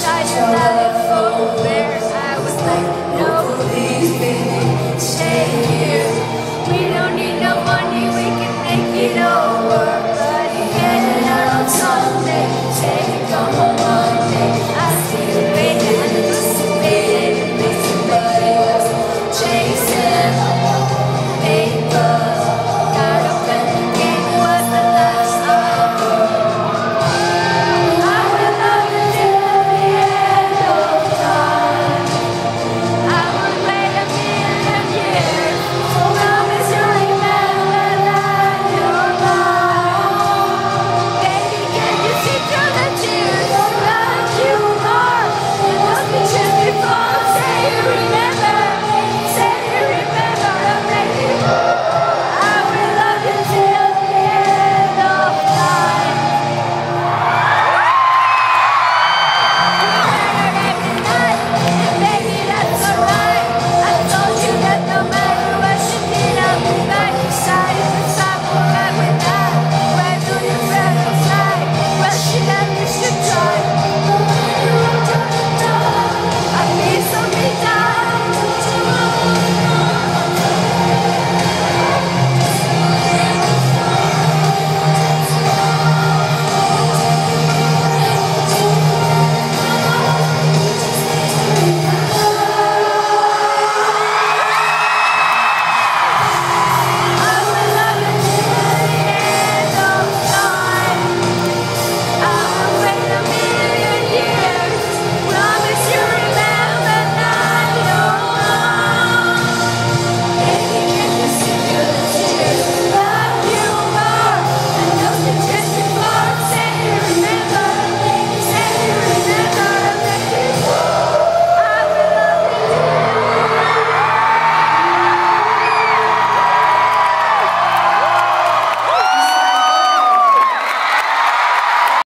wish I should never go where I was like, no, please, baby, stay here. We don't need no money, we can make it.